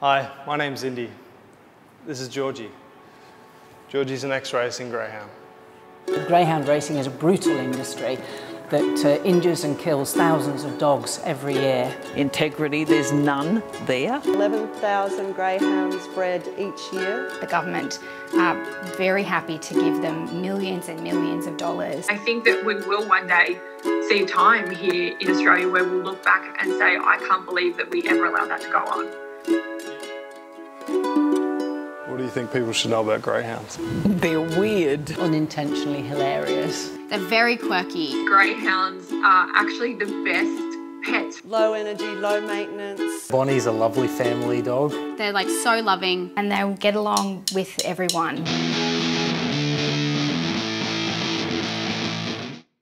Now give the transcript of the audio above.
Hi, my name's Indy. This is Georgie. Georgie's an ex-racing greyhound. Greyhound racing is a brutal industry that uh, injures and kills thousands of dogs every year. Integrity, there's none there. 11,000 greyhounds bred each year. The government are very happy to give them millions and millions of dollars. I think that we will one day see a time here in Australia where we'll look back and say, I can't believe that we ever allowed that to go on. Think people should know about greyhounds? They're weird. Unintentionally hilarious. They're very quirky. Greyhounds are actually the best pet. Low energy, low maintenance. Bonnie's a lovely family dog. They're like so loving and they'll get along with everyone.